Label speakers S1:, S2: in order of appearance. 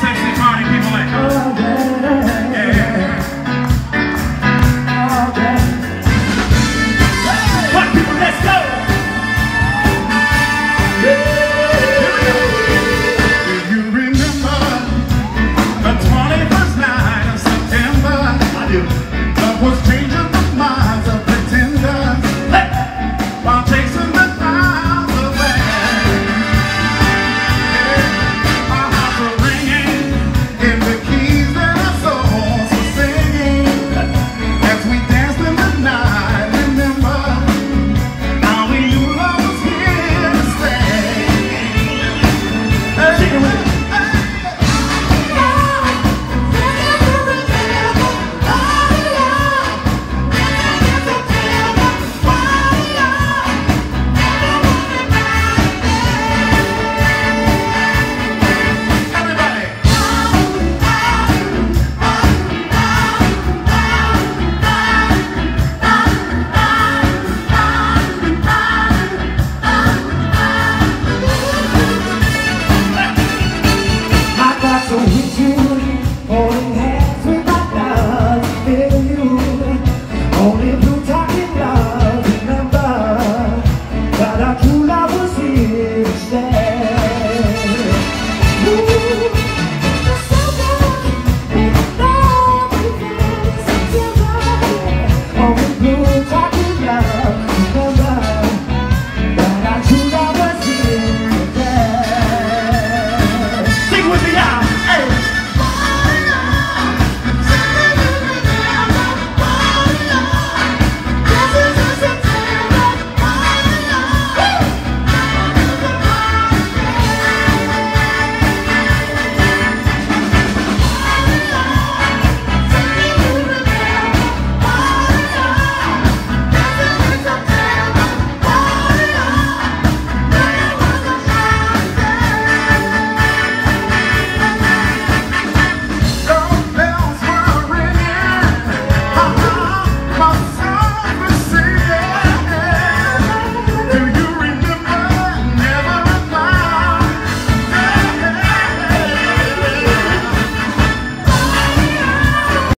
S1: Perfect.